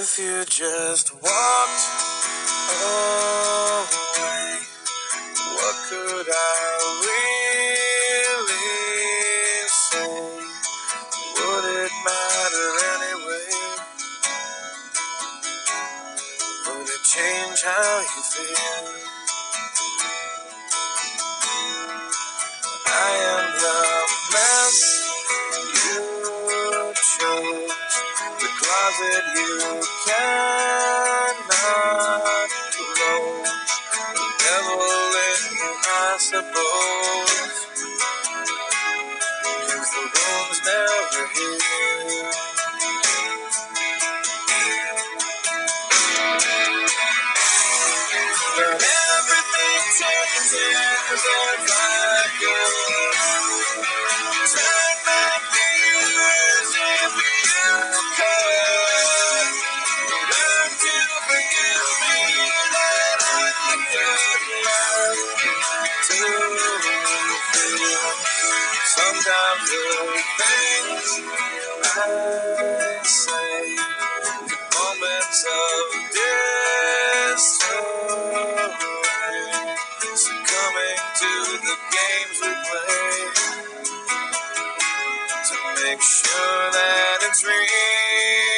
if you just walked away, what could I really say? Would it matter anyway? Would it change how you feel? Closet you cannot close, the devil in you, I suppose, 'cause the wounds never heal. But everything changes Sometimes the things I say, moments of succumbing to the games we play to make sure that it's real.